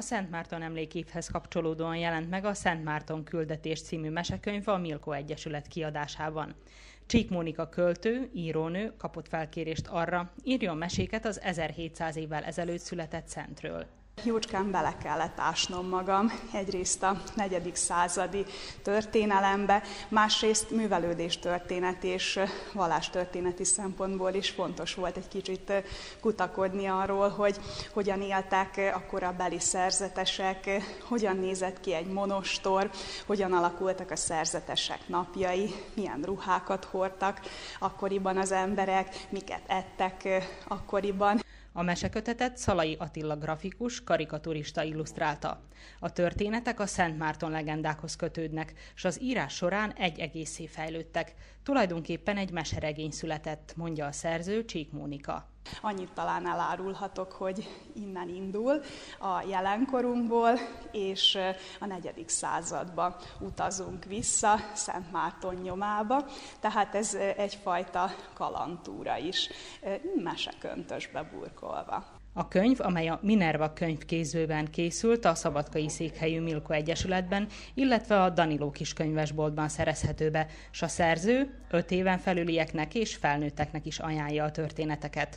A Szent Márton emlékévhez kapcsolódóan jelent meg a Szent Márton küldetés című mesekönyv a Milko Egyesület kiadásában. Csík Mónika költő, írónő kapott felkérést arra, írjon meséket az 1700 évvel ezelőtt született szentről. Jócskán bele kellett ásnom magam egyrészt a negyedik századi történelembe, másrészt művelődés történet és történeti szempontból is fontos volt egy kicsit kutakodni arról, hogy hogyan éltek akkor a beli szerzetesek, hogyan nézett ki egy monostor, hogyan alakultak a szerzetesek napjai, milyen ruhákat hordtak akkoriban az emberek, miket ettek akkoriban. A mesekötetet Szalai Attila grafikus, karikaturista illusztrálta. A történetek a Szent Márton legendákhoz kötődnek, és az írás során egy egészé fejlődtek. Tulajdonképpen egy meseregény született, mondja a szerző Csík Mónika. Annyit talán elárulhatok, hogy innen indul a jelenkorunkból, és a negyedik századba utazunk vissza, Szent Márton nyomába, tehát ez egyfajta kalantúra is, meseköntösbe burkolva. A könyv, amely a Minerva könyvkézőben készült a Szabadkai Székhelyű Milko Egyesületben, illetve a Daniló kiskönyvesboltban szerezhető be, s a szerző öt éven felülieknek és felnőtteknek is ajánlja a történeteket.